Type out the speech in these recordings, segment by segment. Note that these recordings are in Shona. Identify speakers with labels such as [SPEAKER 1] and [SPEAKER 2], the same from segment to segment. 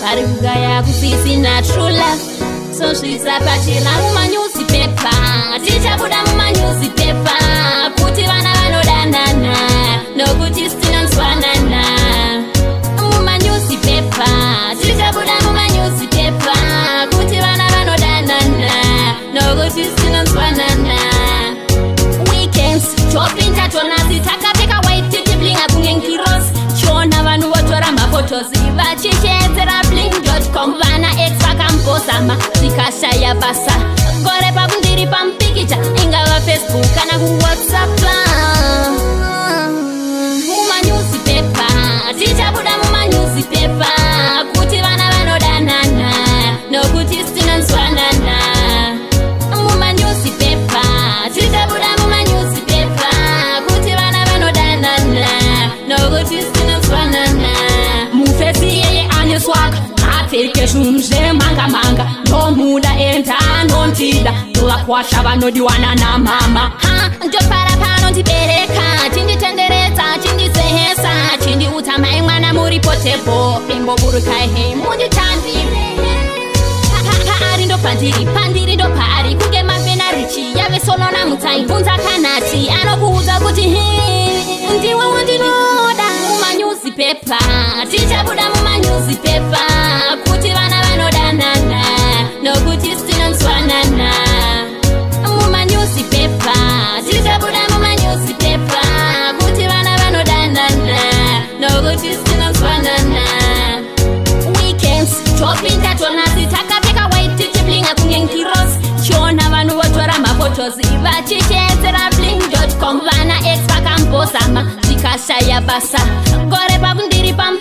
[SPEAKER 1] vari kugaya kusisina trula sosvisa pachena mumanyuzipepa tichabuda mumanyuzipepa kuti vana vanodanana nokuti sitinonzwanana mumanyuzipepa tichabuda mumanyuzipepa kuti vana vanodanana nokuti sitinonzwanana weekends topinda tonasi taka fuga. vafeke zvunhu zvemanga manga nomuda enda nondida tovakwasha vanodiwana namama ha ndopara pano ndibereka chinditenderedza chindizehesa chindiuta mai mwana muripotepo imboburukaihe munditandire paari ndopandiri pandiri ndopaari pepa tichabuda mumanyuzi pepa kuti vana vanodanana nokuti sitinonzwanana mumanyuzi pepa tichabuda mumanyuzi pepa kuti vana vanodanana nokuti sitinonzwanana weekends topinda tonasi takapika waiti chiblinga kunge ngiros chiona vanhu votora mapotosi vachiteedzera bling com vana ex vakambozama Muka ya basah Gore bangun diri pam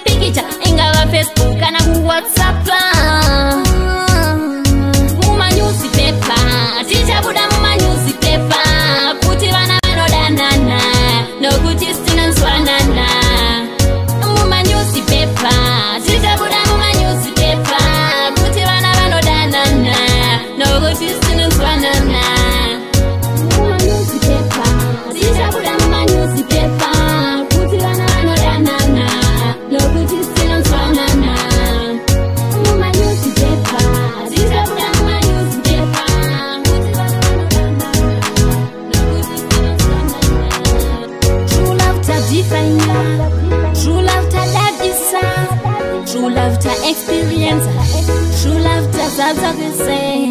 [SPEAKER 1] love to experience. True love does deserves a good say.